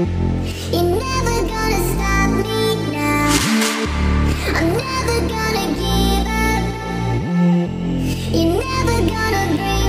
You're never gonna break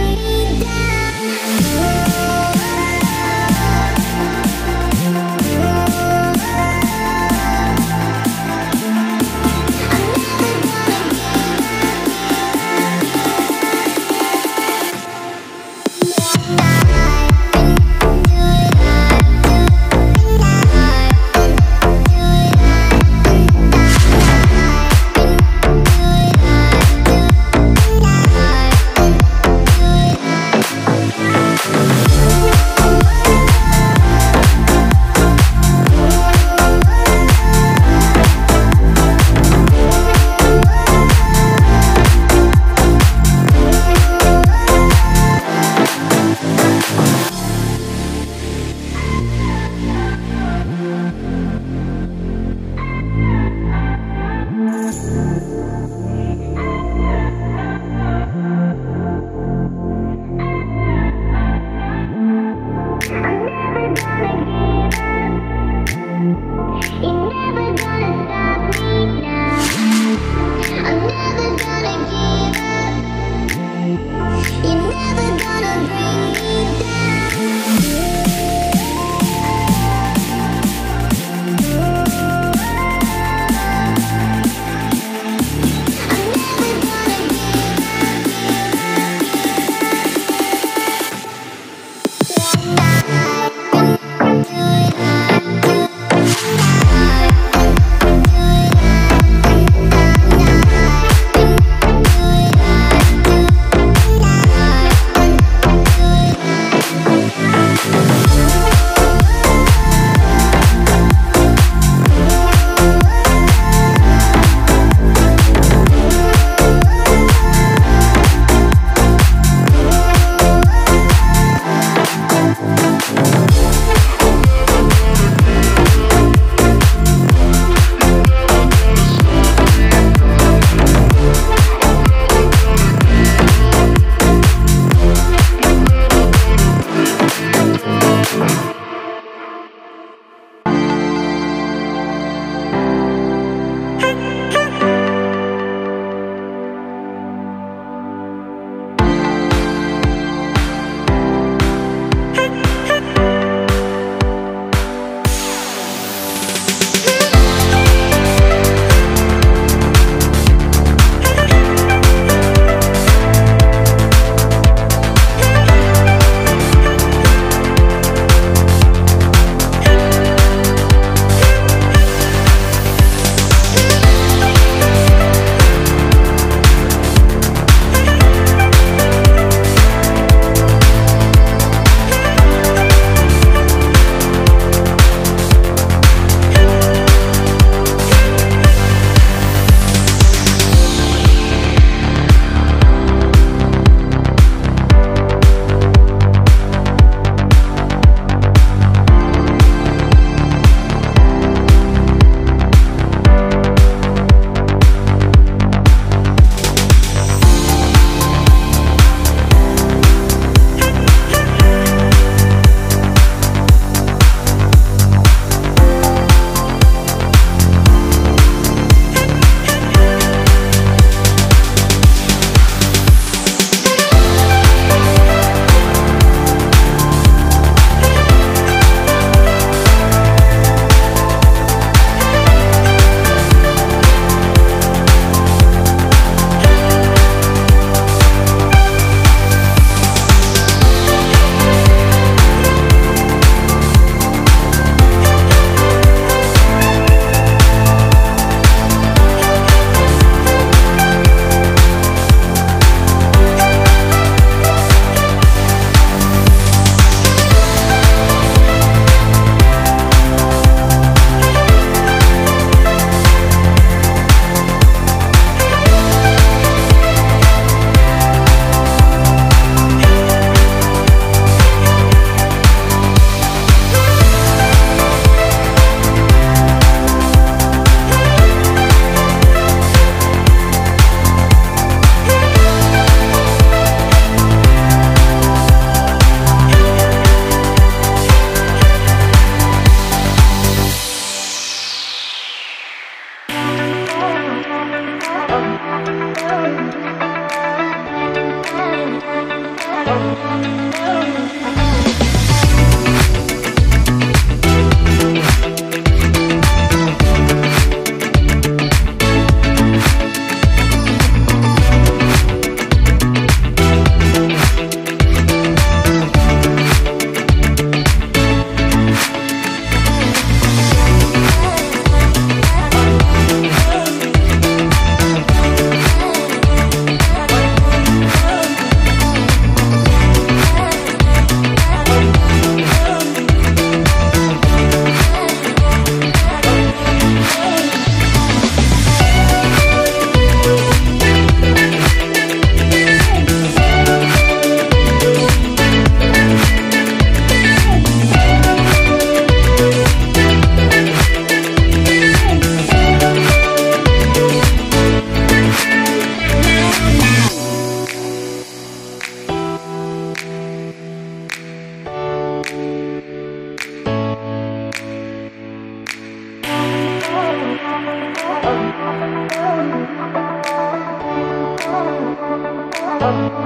You.